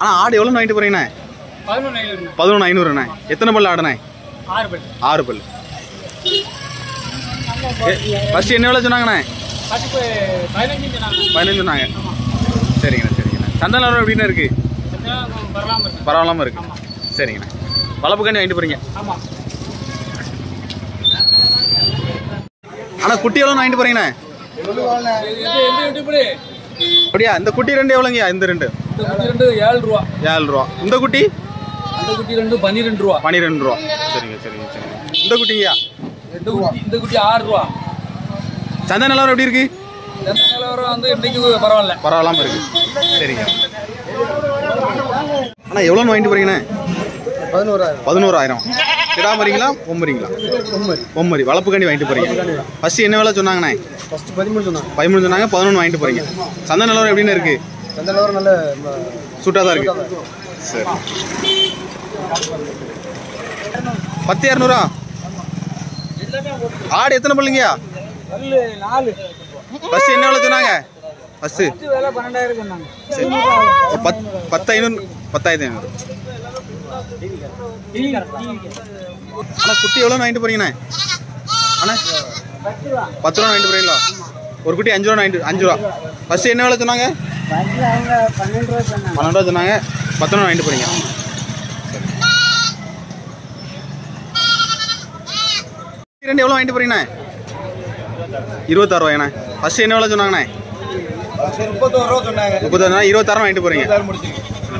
அண்ணா ஆடு எவ்வளோ வாங்கிட்டு போறீங்கண்ணே? பதினொன்று ஐநூறுண்ணே. எத்தனை பல்லு ஆடுண்ணே? ஆறு பல் ஆறு ஃபர்ஸ்ட் என்ன எவ்வளோ சொன்னாங்கண்ணே? பதினஞ்சு சொன்னாங்க. சரிங்கண்ணா சரிங்கண்ணா. சந்தை நிலவரம் இருக்கு பரவாயில்லாமல் இருக்கு? சரிங்கண்ணே இருக்கு. சரிங்கண்ணா. கண்ணி வாங்கிட்டு போறீங்க. ஆனால் அண்ணா குட்டி எவ்வளோ வாங்கிட்டு போறீங்கண்ணே? அப்படியா இந்த குட்டி ரெண்டு எவ்வளோங்கய்யா? இந்த ரெண்டு. ரெண்டு ஏழு ரூபா. ஏழு ரூபா. இந்த குட்டி? அந்த குட்டி ரெண்டு பன்னிரெண்டு ரூபா. பன்னிரெண்டு ரூபா. சரிங்க சரிங்க சரிங்க. இந்த இந்த குட்டி இந்த குட்டி ஆறு ரூபா. சந்தை நிலவரம் எப்படி இருக்கு? நிலவரம் வந்து இன்னைக்கு பரவாயில்ல. பரவாயில்லாம இருக்கு. சரிங்க. அண்ணா எவ்வளோன்னு வாங்கிட்டு போறீங்கண்ணே? பதினோராயிரம். பதினோராயிரம். கிடாமரிங்களா பொம்மரிங்களா பொம்மரி பொம்மரி வளர்ப்பு கண்டி வாங்கிட்டு போறீங்க. ஃபர்ஸ்ட் என்ன வேலை சொன்னாங்கண்ணே? ஃபஸ்ட்டு பதிமூணு சொன்னாங்க. பதிமூணு சொன்னாங்க பதினொன்று வாங்கிட்டு போறீங்க. சந்தை நிலவரம் எப்படின்னு இருக்கு? நல்ல சூட்டாக தான் இருக்கு. சரி. பத்து இரநூறா? ஆடு எத்தனை நாலு. ஃபர்ஸ்ட் என்ன வேலை சொன்னாங்க? சொன்னாங்க. சரி. பத் பத்து ஐநூறு பத்தாயிரத்தி ஐநூறு. குட்டி எவ்வளோ வாங்கிட்டு போறீங்கண்ணே? அண்ணா பத்து ரூபா வாங்கிட்டு போறீங்களா? ஒரு குட்டி அஞ்சு ரூபா வாங்கிட்டு அஞ்சு ரூபா. ஃபர்ஸ்ட் என்ன வேலை சொன்னாங்க? பன்னெண்டு ரூபா சொன்னாங்க. பன்னெண்டு ரூபா சொன்னாங்க. பத்து ரூபா வாங்கிட்டு போறீங்க ரெண்டு எவ்வளோ வாங்கிட்டு போறீங்கண்ணே? இருபத்தாறு ரூபாய்ண்ணே. ஃபர்ஸ்ட் என்ன வேலை சொன்னாங்கண்ணே? முப்பத்தோரு ரூபா சொன்னாங்க. முப்பத்தாறு இருபத்தாறு வாங்கிட்டு போறீங்க.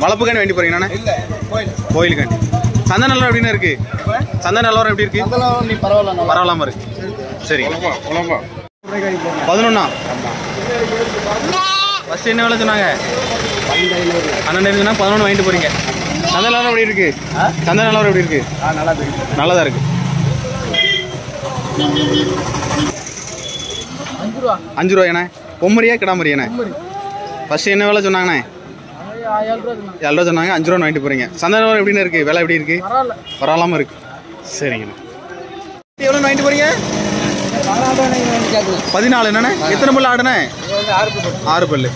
வளர்ப்பு கண்டி வாங்கிட்டு போறீங்கண்ணே? இல்லை கோயில் கோயிலுக்காண்டி. சந்தை நிலவரம் எப்படின்னு இருக்கு? சந்தை நிலவரம் எப்படி இருக்கு? பரவாயில்லாம இருக்கு. சரி. பதினொன்னா? ஃபர்ஸ்ட் என்ன வேலை சொன்னாங்க? பன்னெண்டு சொன்னா பதினொன்று வாங்கிட்டு போறீங்க. சந்தை நிலவரம் எப்படி இருக்கு? சந்தை நிலவரம் எப்படி இருக்கு? நல்லா இருக்கு. அஞ்சு ரூபா. ரூபாய்ண்ணே பொம்மரியா கிடாமரியாண்ணே? ஃபர்ஸ்ட் என்ன வேலை சொன்னாங்கண்ணே? ஏழு ரூபா சொன்னாங்க. அஞ்சு ரூபா வாங்கிட்டு போறீங்க. சந்தை நிலவரம் எப்படின்னு இருக்கு? விலை எப்படி இருக்கு? பரவாயில்ல. பரவாயில்லாம இருக்கு. சரிங்கண்ணே. எவ்வளோ வாங்கிட்டு போறீங்க? பதினாலு என்னண்ணே? எத்தனை பல்லு ரூபா ஆறு பல்லு.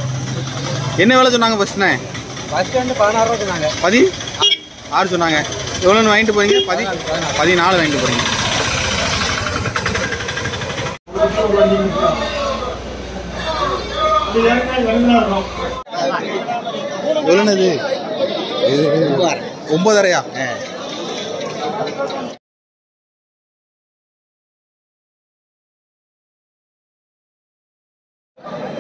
என்ன வேலை சொன்னாங்க ஃபர்ஸ்ட்ண்ணே ஃபர்ஸ்ட் வந்து சொன்னாங்க. பதி? ஆறு சொன்னாங்க. எவ்வளோன்னு வாங்கிட்டு போறீங்க? பதி பதினாலு வாங்கிட்டு போறீங்க. எவ்வளோன்னு இது? ஒன்பதரையா?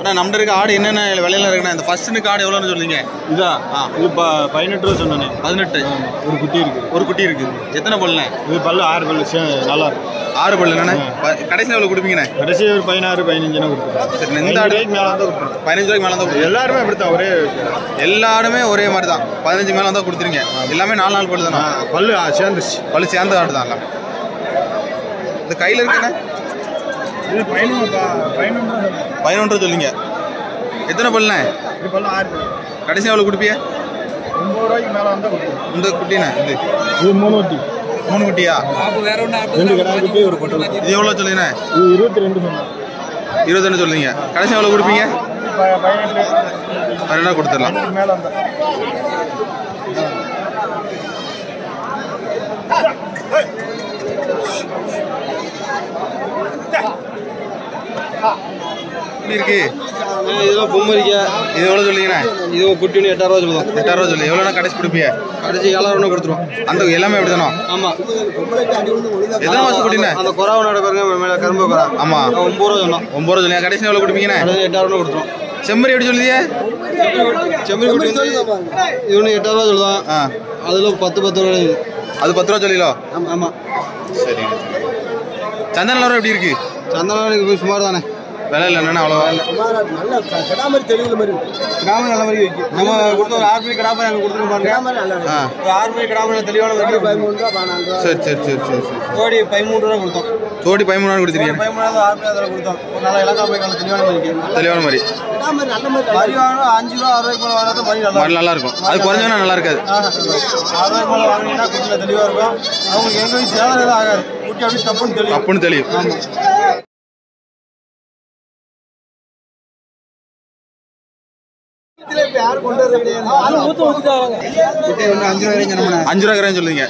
அண்ணா நம்மகிட்ட இருக்க ஆடு என்னென்ன விலையில இருக்குண்ணா? இந்த ஃபர்ஸ்ட்டுக்கு ஆடு எவ்வளோன்னு சொல்லுங்க. இதா? ஆ. இது ப பதினெட்டு ரூபா சொன்னானே. பதினெட்டு. ஒரு குட்டி இருக்கு. ஒரு குட்டி இருக்கு. எத்தனை பல்லுண்ணே? இது பல்லு ஆறு பல்லு சே- நல்லா இருக்கும் ஆறு பல்லு என்னண்ணே கடைசியில் எவ்வளோ கொடுப்பீங்கண்ணே? கடைசி ஒரு பதினாறு பதினஞ்சுனா கொடுத்துருக்கோம் சரி இந்த ஆடு மேலே தான் கொடுத்துருக்கோம் பதினஞ்சு ரூபாய்க்கு மேலே தான். எல்லாருமே அப்படித்தான் ஒரே எல்லா ஆடுமே ஒரே மாதிரி தான் பதினஞ்சு மேலே தான் கொடுத்துருங்க. எல்லாமே நாலு நாள் பல்லு தானே? பல்லு ஆ, சேர்ந்துருச்சு. பல்லு சேர்ந்த ஆடு தான் இந்த கையில் இருக்குண்ணே பதினொன்று சொல்லிங்க. எத்தனை பல்லுண்ணே? கடைசி எவ்வளோ கொடுப்பிய? ஒம்பது ரூபாய்க்கு மேலே வந்தால் கொடுத்துருவோம் இந்த குட்டிண்ணே இது. இது மூணு வட்டி மூணு குட்டியா? அப்போ வேற ஒன்று ரெண்டு கடா குட்டி ஒரு இது எவ்வளோ சொல்லுங்கண்ணே? இது இருபத்தி ரெண்டு சொல்லுங்க. கடைசி எவ்வளோ கொடுப்பீங்க? பதினெட்டு. கொடுத்துடலாம். எப்படி இருக்கு? இதெல்லாம் பொம்மரிக்க இது எவ்வளோ சொல்லுங்கண்ணே இது குட்டி ஒன்று எட்டாயிரம் சொல்லுவோம். எட்டாயிரம் ரூபா சொல்லி. எவ்வளோ கடைசி கொடுப்பிய? கடைசி ஏழாயிரம் ரூபா கொடுத்துருவோம். அந்த எல்லாமே எப்படி தானோ ஆமாம் எத்தனை மாதம் குட்டிண்ணே? அந்த குறாவனோட பாருங்க மேலே கரும்பு குறா. ஆமா. அவன் ஒம்பது ரூபா சொன்னான் ஒம்பது ரூபா சொல்லுங்க கடைசி எவ்வளோ கொடுப்பீங்கண்ணே? எட்டாயிரம் ரூபா கொடுத்துருவோம். செம்மறி எப்படி சொல்லுதியே? செம்மறி குட்டி வந்து ஒன்று எட்டாயிரம் ரூபா சொல்லுவான் ஆ. அதில் பத்து பத்து ரூபா அது பத்து ரூபா சொல்லிலோ? ஆமாம் ஆமாம் சரி சந்தன எப்படி இருக்கு? சந்தனம் சுமார் தானே. விலை இல்லை என்னன்னா அவ்வளோவா? நல்ல கிடாமரி தெளிவுல மாதிரி கிடாமரி நல்ல மாதிரி வைக்கும். நம்ம கொடுத்த ஒரு ஆறு மணி கிடாமரி அங்கே கொடுத்துருக்கோம் பாருங்க. ஆறு மணி கிடாமரி தெளிவான மாதிரி பதிமூணு ரூபா ரூபா. சரி சரி சரி சரி சரி. கோடி பதிமூணு ரூபா கொடுத்தோம். ஜோடி பதிமூணு நாள் கொடுத்துருக்கீங்க. பதிமூணாவது ஆறு மணி அதில் கொடுத்தோம். ஒரு நல்ல இலக்கா போய் நல்ல தெளிவான மாதிரி தெளிவான மாதிரி மரி வாங்கணும் அஞ்சு ரூபா ஆறு ரூபாய்க்கு மேலே வாங்கினா மரி நல்லா மாதிரி நல்லா இருக்கும். அது குறைஞ்சோன்னா நல்லா இருக்காது. ஆறு ரூபாய்க்கு மேலே வாங்கினீங்கன்னா குட்டியில் தெளிவாக இருக்கும். அவங்களுக்கு எங்கே சேதம் எதுவும் ஆகாது. குட்டி தப்புன்னு தெளிவும் தப்புன்னு தெரியும் அஞ்சு ரூபா கிராம் சொல்லுங்க.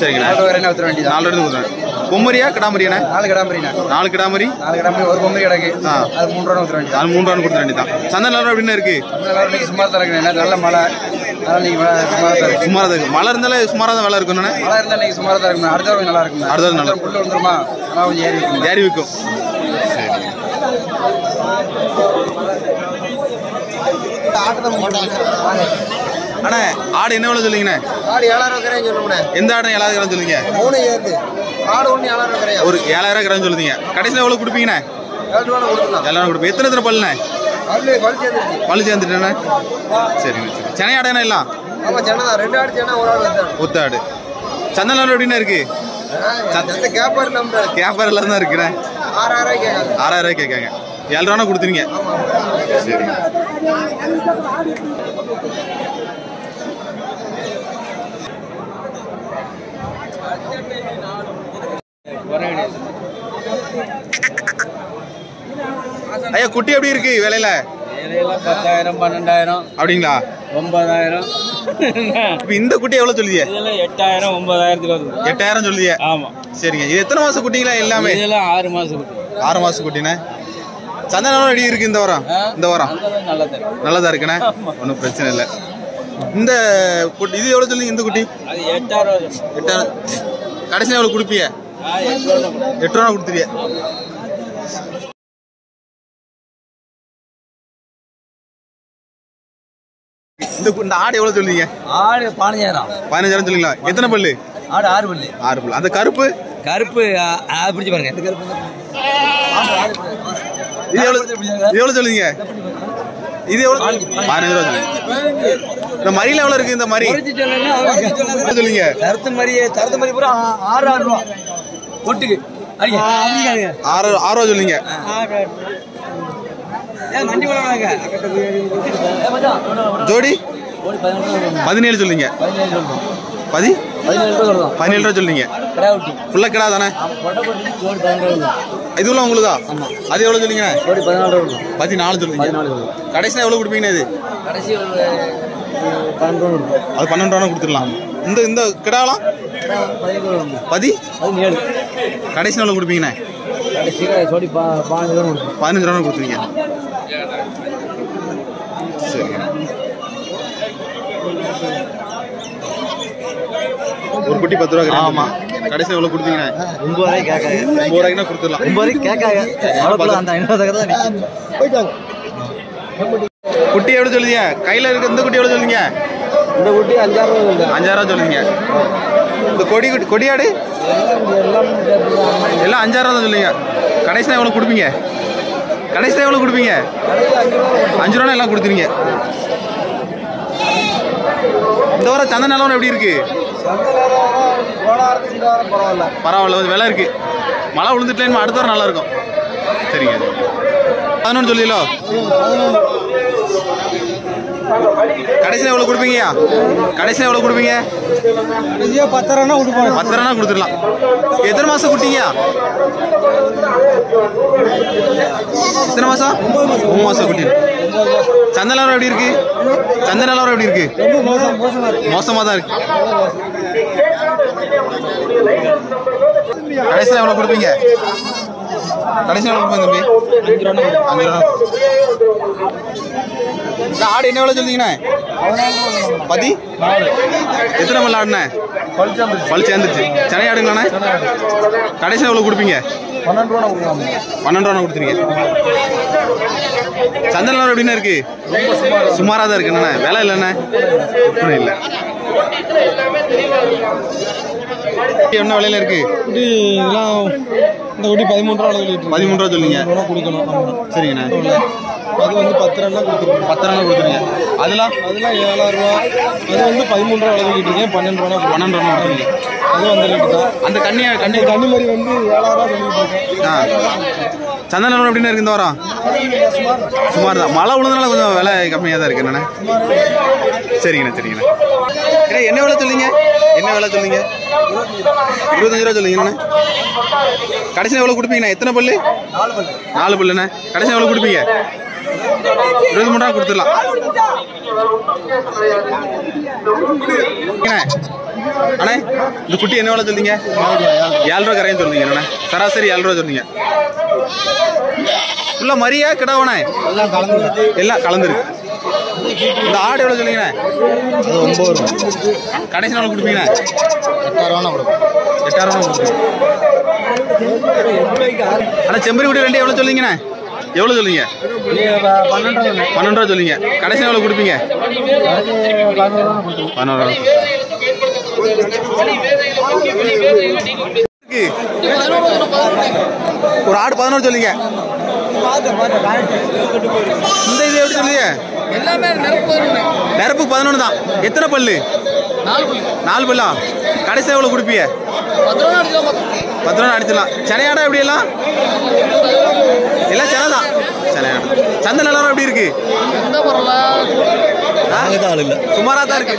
சரிங்கண்ணா நாலு ரூபா வரைக்கும் ஊற்ற வேண்டியது நாலு ரூபா கொடுத்துறேன் பொம்மரியா கிடாமரியாண்ணே நாலு கிடாமரிண்ணா நாலு கிடாமரி? நாலு கிடாமரி ஒரு பொம்பரி கிடக்கு. அது மூணு ரூபா ஊற்ற வேண்டியது நாலு மூணு ரூபா கொடுத்துற வேண்டியதான் சந்தை நிலவரம் எப்படின்னு இருக்கு? சும்மா தான் இருக்கிறேன் நல்ல மழை. தான் இருக்கு. மழை இருந்தாலே சுமாராக தான் வேலை இருக்கும்ண்ணே மழை இருந்தால் இன்னைக்கு சுமாராக தான் இருக்கும். அடுத்த நல்லா இருக்கும். அடுத்த நல்லா புல்லு வந்துருமா? ஏறி இருக்கும் ஏறி விற்கும் அண்ணா ஆடு என்ன விலை சொல்லுங்கண்ணே ஆடு ஏழாயிரம் கிரையும் சொல்லணும்ண்ணே எந்த ஆடு ஏழாயிரம் கிராம் சொல்லுங்க மூணு ஆடு ஒன்று ஏழாயிரம் ஒரு ஏழாயிரம் கிராம் சொல்லுங்க கடைசியில் எவ்வளோ கொடுப்பீங்கண்ணே? ஏழு ரூபா கொடுக்கலாம். ஏழாயிரம் கொடுப்பீங்க. எத்தனை எத்தனை பல்லுண்ணே? பல்லு சேர்ந்துட்டேண்ணே. சரிங்க சரி சென்னை ஆடாண்ணே எல்லாம் ஆமாம் சென்னை தான். ரெண்டு ஆடு சென்னை ஒரு ஆடு ஒத்த ஆடு. சந்தை நிலவரம் எப்படிண்ணே இருக்கு? கேப்பார் கேப்பர் எல்லாம் தான் இருக்குண்ணே. ஆறாயிரம் ஆறாயிரம் ரூபாய் கேட்காங்க. ஏழு ரூபா கொடுத்துருங்க. சரிங்க ஐயா குட்டி எப்படி இருக்கு விலையில? பத்தாயிரம் பன்னெண்டாயிரம். அப்படிங்களா? ஒன்பதாயிரம். இப்ப இந்த குட்டி எவ்வளவு சொல்லுதிய? இதெல்லாம் எட்டாயிரம் ஒன்பதாயிரத்துக்கு வருது. எட்டாயிரம் சொல்லுதிய? ஆமா. சரிங்க. இது எத்தனை மாசம் குட்டிங்களா எல்லாமே? இதெல்லாம் ஆறு மாசம் ஆறு மாசம் குட்டினே? சந்தனம் ரெடி இருக்கு இந்த வாரம்? இந்த வாரம்? நல்லது இருக்குண்ணே? ஒன்றும் பிரச்சனை இல்லை. இந்த குட்டி இது எவ்வளோ சொல்லுங்க இந்த குட்டி? எட்டாயிரம் எட்டாயிரம். கடைசியில் எவ்வளோ கொடுப்பிய எட்டு ரூபா கொடுத்துருவிய? இந்த இந்த ஆடு எவ்வளோ சொல்லுவீங்க? ஆடு பதினஞ்சாயிரம். பதினஞ்சாயிரம் சொல்லுங்களா எத்தனை பல்லு? ஆடு ஆறு பல்லு. ஆறு பல்லு. அந்த கருப்பு? கருப்பு பிடிச்சி பாருங்க. இது எவ்வளோ இது எவ்வளோ சொல்லுவீங்க? இது எவ்வளோ பதினஞ்சு ரூபா சொல்லுங்க இந்த மரியில் எவ்வளோ இருக்கு இந்த மரி எவ்வளோ சொல்லுவீங்க? தரத்து மாதிரி தரத்து மாதிரி பூரா ஆறு ஆறு ரூபா. ஒட்டுக்கு. ஆறு ஆறு ரூபா போடுறாங்க ஜோடி? பதினேழு சொல்லுங்க பதி? பதினேழு ரூபா ஒட்டி ஃபுல்லாக கிடா தானே? இதுலாம் உங்களுதா? அது எவ்வளோ சொல்லுங்க ஜோடி பதினாலு சொல்லுங்க கடைசியில் எவ்வளோ கொடுப்பீங்கண்ணா இது? அது பன்னெண்டு ரூபா கொடுத்துடலாம். இந்த இந்த கிடாலாம் பதி? கடைசி எவ்வளோ கொடுப்பீங்கண்ணே? பதினஞ்சு ரூபா கொடுத்துருங்க ஒரு குட்டி பத்து ரூபா ஆமாம் கடைசியில் எவ்வளோ கொடுப்பீங்கண்ணே ஒன்பது ரூபாய்க்கு கேட்காங்க ஒம்பது ரூபாய்க்குனா கொடுத்துடலாம். ஒன்பது ரூபாய்க்கு கேட்காங்க அவ்வளோ அந்த ஐநூறு தான் போயிட்டாங்க. குட்டி எவ்வளோ சொல்லுங்க கையில் இருக்க இந்த குட்டி எவ்வளோ சொல்லுங்க இந்த குட்டி அஞ்சாயிரம் ரூபா அஞ்சாயிரம் சொல்லுங்க இந்த கொடி கொடியாடு? எல்லாம் அஞ்சாயிரம் தான் சொல்லுங்க. கடைசியில் எவ்வளோ கொடுப்பீங்க? கடைசியில் எவ்வளோ கொடுப்பீங்க? அஞ்சு ரூபா எல்லாம் கொடுத்துருங்க. இந்த வாரம் சந்தை நிலவரம் எப்படி இந்த வாரம் பரவாயில்ல பரவாயில்ல கொஞ்சம் விலை இருக்கு. மழை விழுந்துட்டேன்னு அடுத்த வாரம் நல்லா இருக்கும் சரிங்க. பதினொன்று சொல்லிலோ கடைசியில் எவ்வளோ கொடுப்பீங்கயா கடைசியில் எவ்வளோ கொடுப்பீங்க? பத்தரைனா கொடுப்போம் பத்து ரூபா கொடுத்துடலாம். எத்தனை மாதம் கொடுத்தீங்கயா எத்தனை மாதம் ஒம்பது மாதம் குட்டி சந்தை நிலவரம் எப்படி இருக்கு? சந்தை நிலவரம் எப்படி இருக்கு? மோசம் இருக்கு மோசமாக தான் இருக்கு. கடைசியில் எவ்வளோ கொடுப்பீங்க? கடைசியில் எவ்வளோ கொடுப்பீங்க தம்பி? அஞ்சு ரூபா. இந்த ஆடு என்ன எவ்வளோ சொல்லிங்கண்ணே பதி? எத்தனை மணி ஆடுண்ணே? பழிச்சு சேர்ந்துருச்சு. சென்னை ஆடுங்களாண்ணே? கடைசியில் எவ்வளோ கொடுப்பீங்க? பன்னெண்டு ரூபா பன்னெண்டு ரூபா கொடுத்துருங்க சந்தை எப்படின்னா இருக்கு? சுமாராக தான் இருக்குண்ணே. வேலை இல்லைண்ணே. இல்லை. என்ன விலையில இருக்கு? குட்டி இதெல்லாம் இந்த குட்டி பதிமூணு ரூபா அளவில் பதிமூணு ரூபா சொல்லுங்க கொடுக்கணும். சரிங்கண்ணே. அது வந்து பத்து ரூபா கொடுத்துருக்கோம் பத்து ரூபா கொடுத்துருங்க. அதெல்லாம்? அதெல்லாம் ஏழாயிரம் ரூபா அது வந்து பதிமூணு ரூபா அளவில் இருக்கேன் பன்னெண்டு ரூபா பன்னெண்டு ரூபா கொடுத்துருங்க அது அந்த ரேட்டு தான். அந்த கண்ணியா கண்ணி இந்த கன்னிமரி வந்து ஏழாயிரம் ரூபா சொல்லிட்டு இருக்கேன். சந்தன சந்தை நிலவரம் எப்படிண்ணே இருக்கு இந்த வாரம்? சுமார் தான் மழை விழுந்தனால கொஞ்சம் விலை கம்மியாக தான் இருக்கு. என்னண்ணே? சரிங்கண்ணே சரிங்கண்ணே. ஏன்னா என்ன விலை சொல்லிங்க? என்ன விலை சொல்லிங்க? இருபத்தஞ்சு ரூபா சொல்லிங்கண்ணே என்னண்ணே? கடைசியில் எவ்வளோ கொடுப்பீங்கண்ணா? எத்தனை பல்லு? நாலு பல்லுண்ணே. கடைசியில் எவ்வளோ கொடுப்பீங்க? இருபத்தி மூணு ரூபா கொடுத்துடலாம் அண்ணே, இந்த குட்டி என்ன வேலை சொல்றீங்க? ஏழு ரூபா கரையும் சொல்றீங்க அண்ணே. சராசரி ஏழு ரூபா சொல்றீங்க ஃபுல்லா மரியா கிடாவண்ணே எல்லாம் கலந்து எல்லாம் கலந்துருக்கு. இந்த ஆடு எவ்வளோ சொல்றீங்கண்ணே அது ஒன்பது ரூபா. கடைசி நாள் கொடுப்பீங்கண்ணே எட்டாயிரம் கொடுக்கும் எட்டாயிரம் கொடுப்பீங்க. அண்ணா செம்பரி குட்டி ரெண்டு எவ்வளோ சொல்றீங்கண்ணே எவ்வளோ சொல்றீங்க? பன்னெண்டு ரூபா சொல்றீங்க. கடைசி எவ்வளோ கொடுப்பீங்க? பதினோரு ரூபா கொடுக்கும் பதினோரு ரூபா இருக்கு. ஒரு ஆடு பதினோரு சொல்லிங்க. இந்த இது எப்படி சொல்லுங்க எல்லாமே நெருப்பு நெருப்பு பதினொன்று தான். எத்தனை பல்லு? நாலு பல்லா? கடைசி எவ்வளோ கொடுப்பீங்க? பத்து ரூபா அடிச்சிடலாம் சனையாடா எப்படி எல்லாம்? எல்லாம் சனை தான். சனையாடு சந்தை நிலவரம் எப்படி இருக்கு? எந்த பரவாயில்ல ஆ? ஆள் இல்லை. சுமாரா தான் இருக்கு.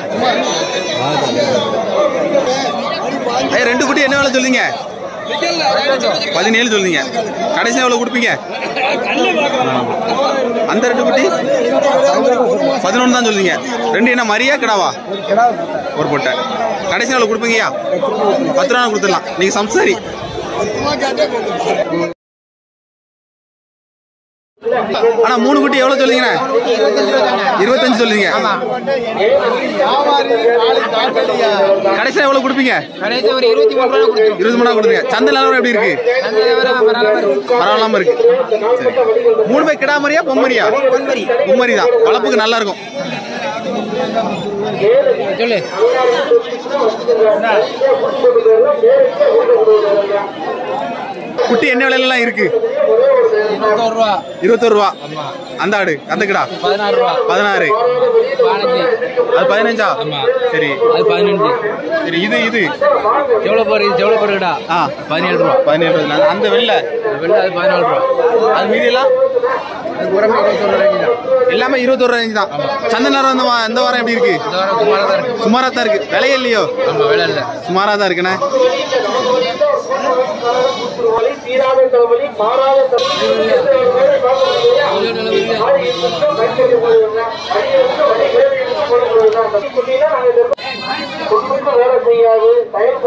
ஐயா ரெண்டு குட்டி என்ன வேலை சொல்லுங்க? பதினேழு சொல்லுங்க. கடைசி எவ்வளோ கொடுப்பீங்க? அந்த ரெண்டு குட்டி? பதினொன்று தான் சொல்லுங்க. ரெண்டு என்ன மரியா கிடாவா? ஒரு பொட்டை. கடைசி எவ்வளோ கொடுப்பீங்கய்யா பத்து ரூபா கொடுத்துடலாம். நீங்கள் சம்சாரி. ஆனா மூணு குட்டி எவ்வளவு சொல்றீங்கண்ணே இருபத்தஞ்சு சொல்றீங்க. கடைசியா எவ்வளவு கொடுப்பீங்க? இருபத்தி மூணு கொடுங்க சந்தை நிலவரம் எப்படி இருக்கு? பரவாயில்லாம இருக்கு. மூணு பேர் கிடாமரியா பொம்மரியா? பொம்மரி. தான் வளர்ப்புக்கு நல்லா இருக்கும். சொல்லு. குட்டி என்ன விலையில இருக்கு. இருபத்தோரு ரூபா. அந்த ஆடு அந்த கிடா? பதினாறு ரூபா. பதினாறு. அது பதினஞ்சா? ஆமா. சரி. அது பதினஞ்சு. சரி இது இது. எவ்வளோ போரு இது எவ்வளோ போருடா ஆ. பதினேழு ரூபா. பதினேழு ரூபா. அந்த வெள்ளை? வெள்ளை அது பதினாலு ரூபா. அது மீதி எல்லாம் அது உரமே இருபத்தொரு ரூபாய்க்கு தான். எல்லாமே இருபத்தொரு ரேஞ்ச் தான். சந்தை நேரம் இந்த இந்த வாரம் எப்படி இருக்கு? சுமாராக தான் இருக்கு. சுமாரா தான் இருக்கு. விலையே இல்லையோ? ஆமாம் விலை இல்லை. சுமாரா தான் இருக்குண்ணே.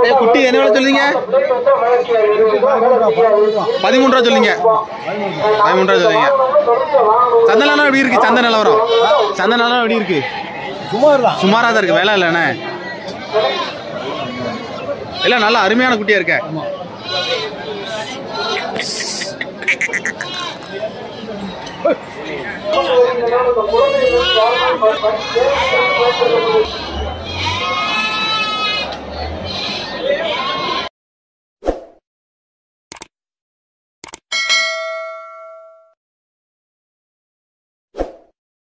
ஏ, குட்டி என்ன விலை சொல்றீங்க? பதிமூணு ரூபா சொல்றீங்க. பதிமூணு ரூபா சொல்றீங்க. சந்தை நிலவரம் எப்படி இருக்கு? சந்தை நிலவரம். சந்தை நிலவரம் எப்படி இருக்கு? சுமார் தான் இருக்கு. வேலை இல்லைண்ணே எல்லாம் நல்லா அருமையான குட்டியா இருக்க. Oh,